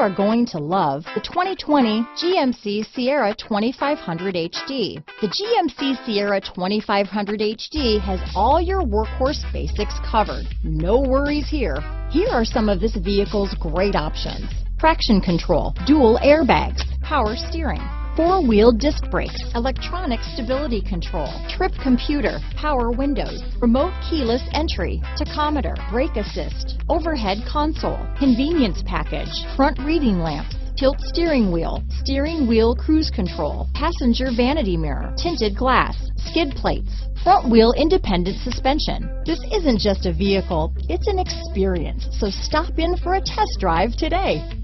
are going to love the 2020 GMC Sierra 2500 HD. The GMC Sierra 2500 HD has all your workhorse basics covered. No worries here. Here are some of this vehicle's great options. Traction control, dual airbags, power steering, four-wheel disc brakes, electronic stability control, trip computer, power windows, remote keyless entry, tachometer, brake assist, overhead console, convenience package, front reading lamps, tilt steering wheel, steering wheel cruise control, passenger vanity mirror, tinted glass, skid plates, front wheel independent suspension. This isn't just a vehicle, it's an experience, so stop in for a test drive today.